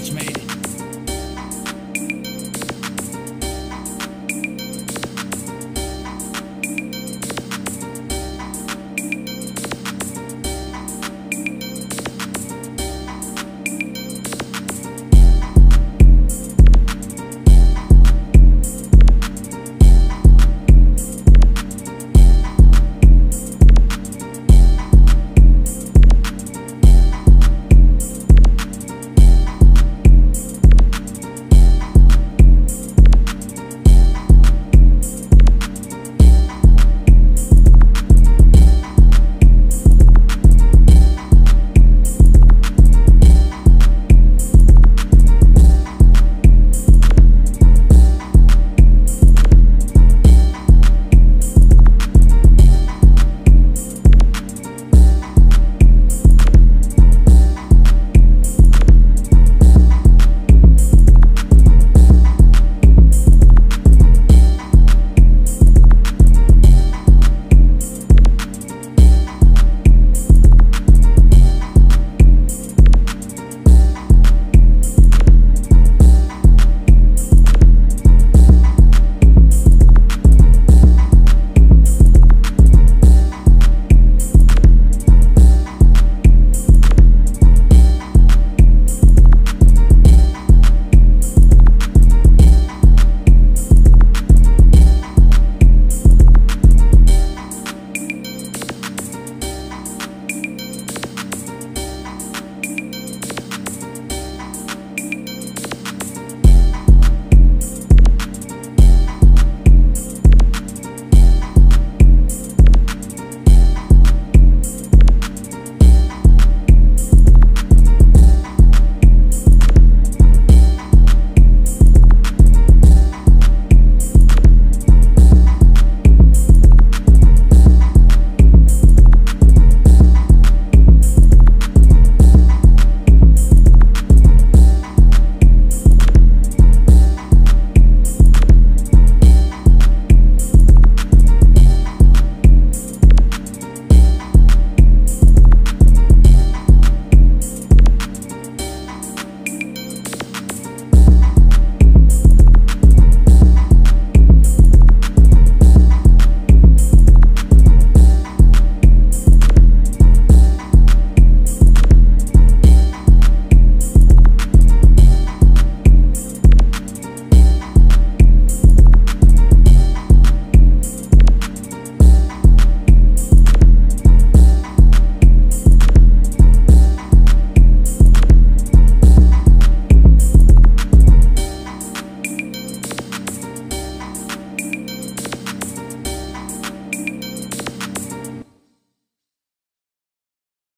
bitch made.